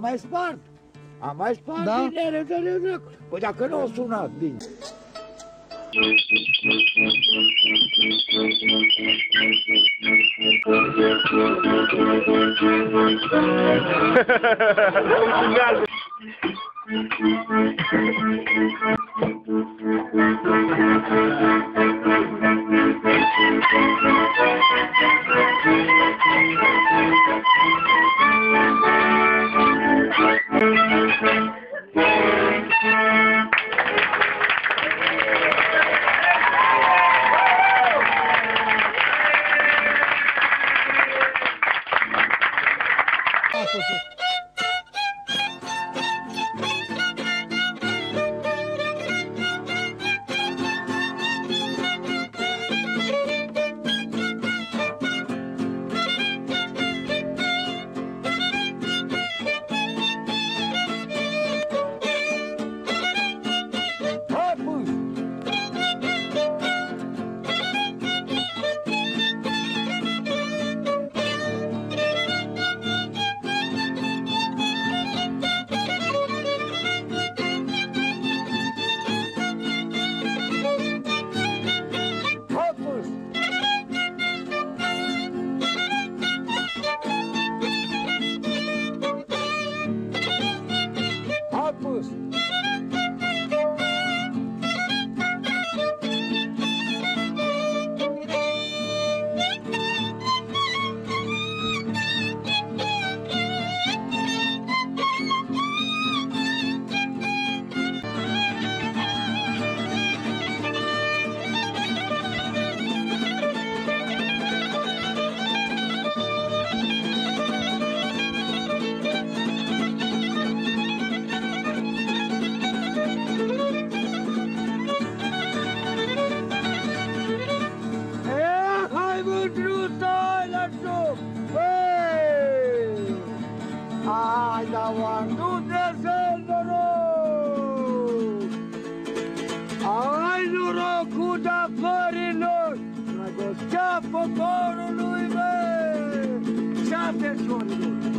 mai spart. Am mai spart Da. inele de râzâc. Păi dacă nu sunat bine. 不是 poporului, bă! Și atenționilor!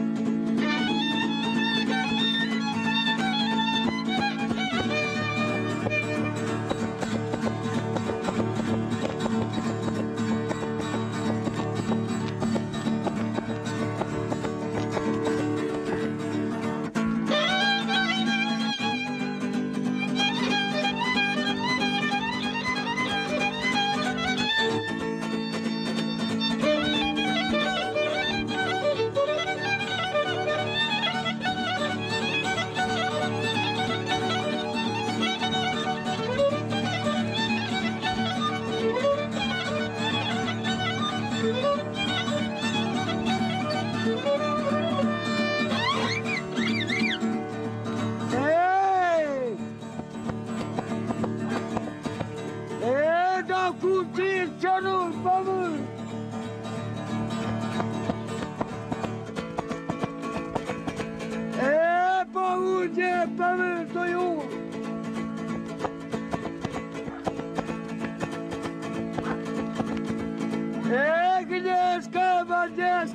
Sabah Jazz